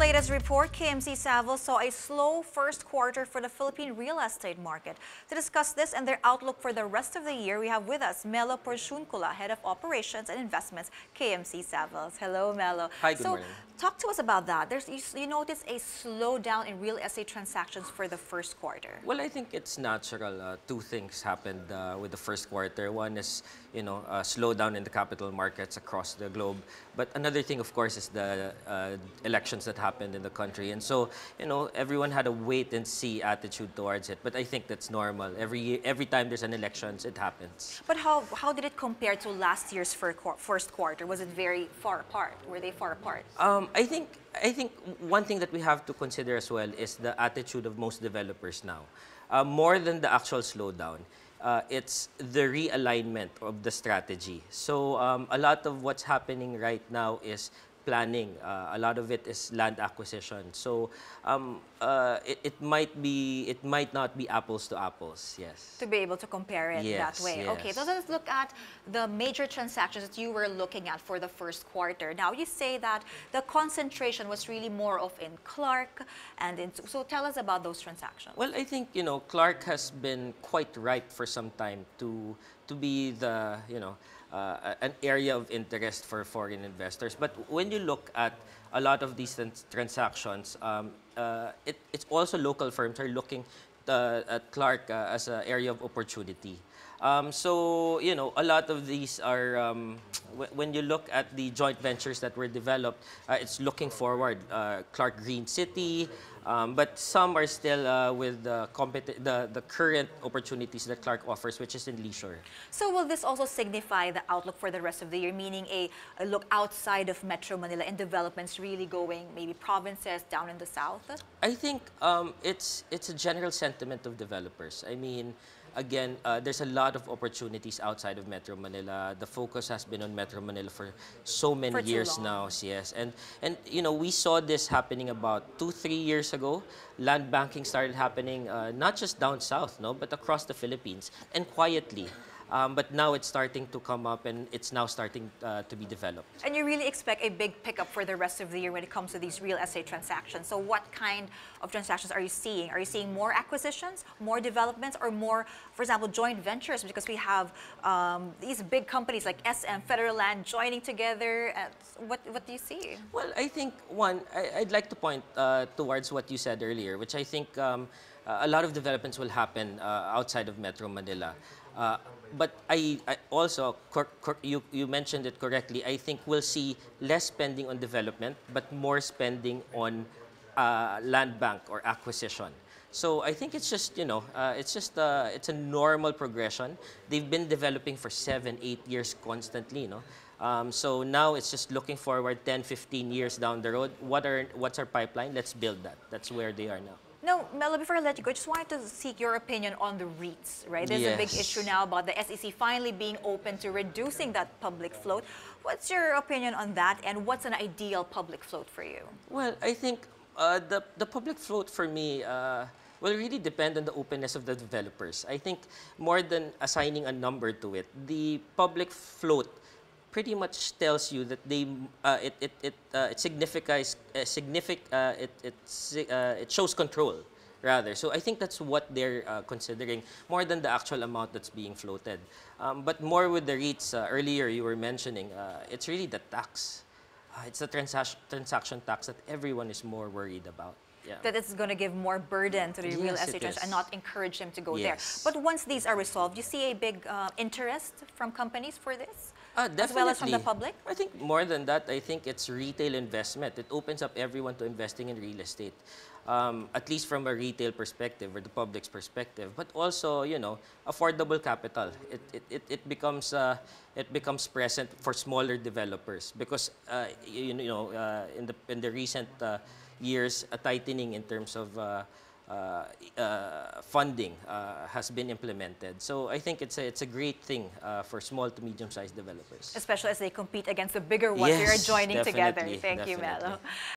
latest report, KMC Savills saw a slow first quarter for the Philippine real estate market. To discuss this and their outlook for the rest of the year, we have with us Melo Porciuncula, Head of Operations and Investments, KMC Savills. Hello, Melo. Hi, good so, morning. talk to us about that. There's you, you notice a slowdown in real estate transactions for the first quarter. Well, I think it's natural. Uh, two things happened uh, with the first quarter. One is, you know, a slowdown in the capital markets across the globe. But another thing, of course, is the uh, elections that happened in the country. And so, you know, everyone had a wait and see attitude towards it. But I think that's normal. Every year, every time there's an elections, it happens. But how, how did it compare to last year's first quarter? Was it very far apart? Were they far apart? Um, I think I think one thing that we have to consider as well is the attitude of most developers now. Uh, more than the actual slowdown, uh, it's the realignment of the strategy. So um, a lot of what's happening right now is planning. Uh, a lot of it is land acquisition. So um, uh, it, it might be it might not be apples to apples. Yes. to be able to compare it Yes, that way. Okay, so let's look at the major transactions that you were looking at for the first quarter. Now you say that the concentration was really more of in Clark and in so tell us about those transactions. Well, I think you know Clark has been quite ripe for some time to to be the you know uh, an area of interest for foreign investors. But when you look at a lot of these trans- transactions, um, uh, it, it's also local firms are looking uh, at Clark uh, as an area of opportunity. Um, so you know, a lot of these are um, wh- when you look at the joint ventures that were developed, uh, it's looking forward. Uh, Clark Green City, um, but some are still uh, with the, the the current opportunities that Clark offers, which is in leisure. So will this also signify the outlook for the rest of the year, meaning a, a look outside of Metro Manila and developments really going maybe provinces down in the south? I think um, it's it's a general sentiment of developers. I mean, again, uh, there's a lot of opportunities outside of Metro Manila. The focus has been on Metro Manila for so many For years long. now. Yes, and and you know we saw this happening about two three years ago. Land banking started happening uh, not just down south, no, but across the Philippines and quietly. Um, but now it's starting to come up and it's now starting uh, to be developed. And you really expect a big pickup for the rest of the year when it comes to these real estate transactions. So, what kind of transactions are you seeing? Are you seeing more acquisitions, more developments, or more, for example, joint ventures? Because we have um, these big companies like SM, Federal Land joining together. Uh, what, what do you see? Well, I think one, I, I'd like to point uh, towards what you said earlier, which I think um, a lot of developments will happen uh, outside of Metro Manila. Uh, but I, I also, you, you mentioned it correctly, I think we'll see less spending on development, but more spending on uh, land bank or acquisition. So I think it's just, you know, uh, it's just, uh, it's a normal progression. They've been developing for seven, eight years constantly, no? Um, so now it's just looking forward 10, 15 years down the road. What are, what's our pipeline? Let's build that. That's where they are now. No, Melo, before I let you go, I just wanted to seek your opinion on the REITs, right? There's a big issue now about the SEC finally being open to reducing that public float. What's your opinion on that, and what's an ideal public float for you? Well, I think uh, the, the public float for me uh, will really depend on the openness of the developers. I think more than assigning a number to it, the public float pretty much tells you that they uh, it it it, uh, it signifies uh, signific uh, it it uh, it shows control rather. So I think that's what they're uh, considering more than the actual amount that's being floated. Um, but more with the REITs uh, earlier you were mentioning, uh, it's really the tax. Uh, it's the transaction transaction tax that everyone is more worried about. Yeah. That it's going to give more burden to the real estate agents and not encourage them to go Yes. there. But once these are resolved, you see a big uh, interest from companies for this, Uh, as well as from the public. I think more than that, I think it's retail investment. It opens up everyone to investing in real estate, um, at least from a retail perspective or the public's perspective. But also, you know, affordable capital. It it, it, it becomes uh, it becomes present for smaller developers because uh, you, you know uh, in the in the recent uh, years, a tightening in terms of uh, uh, uh, funding uh, has been implemented. So I think it's a, it's a great thing uh, for small to medium-sized developers. Especially as they compete against the bigger ones who are joining together. definitely, Thank you, definitely. Melo.